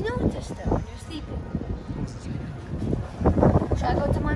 you notice that when you're sleeping. Should I go to my